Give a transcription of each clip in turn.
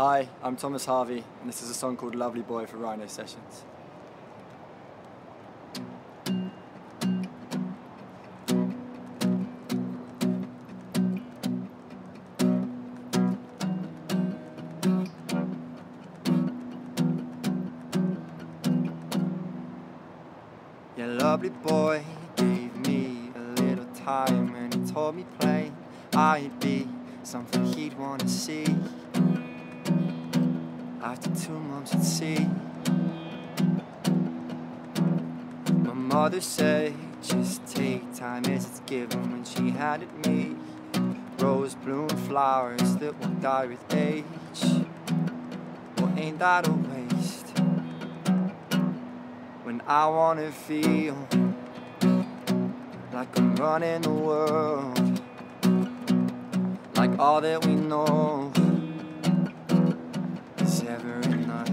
Hi, I'm Thomas Harvey, and this is a song called Lovely Boy for Rhino Sessions. Yeah, lovely boy gave me a little time and he told me plain I'd be something he'd want to see after two months at sea. My mother said, just take time as it's given when she handed me rose bloom flowers that will die with age. Well, ain't that a waste? When I wanna feel like I'm running the world, like all that we know is ever enough.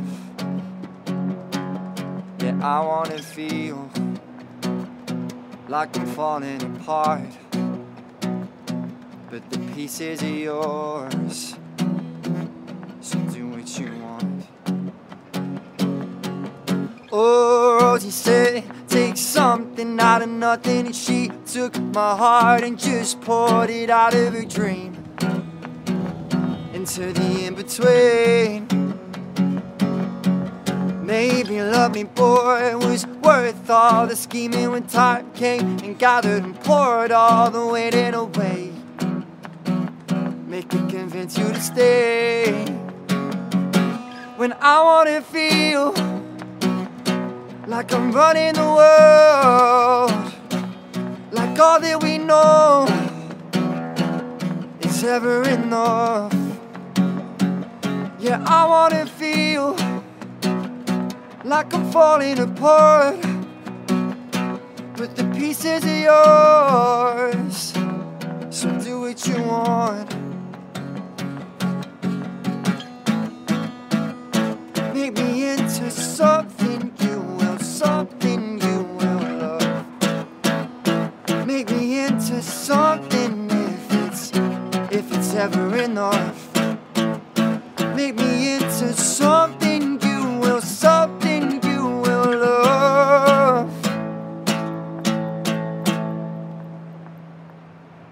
Yeah, I wanna feel like I'm falling apart, but the pieces are yours. So do what you want. Oh, Rosie said, take something out of nothing, and she took my heart and just poured it out of her dream into the in between. Maybe me, boy was worth all the scheming when time came and gathered and poured all the waiting away. Make me convince you to stay when I wanna feel like I'm running the world, like all that we know is ever enough. Yeah, I wanna feel like I'm falling apart, but the pieces of yours.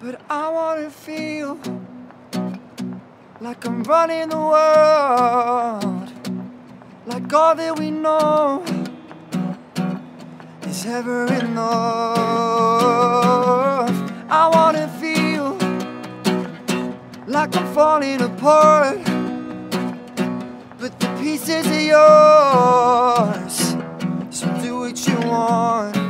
But I wanna feel like I'm running the world, like all that we know is ever enough. I wanna feel like I'm falling apart, but the pieces are yours. So do what you want.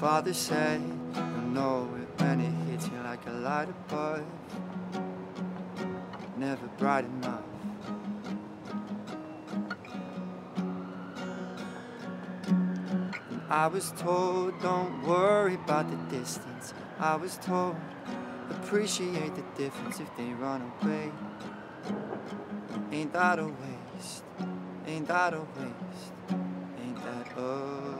Father said, You know it when it hits you like a light above. Never bright enough. I was told, Don't worry about the distance. I was told, Appreciate the difference if they run away. Ain't that a waste? Ain't that a waste? Ain't that a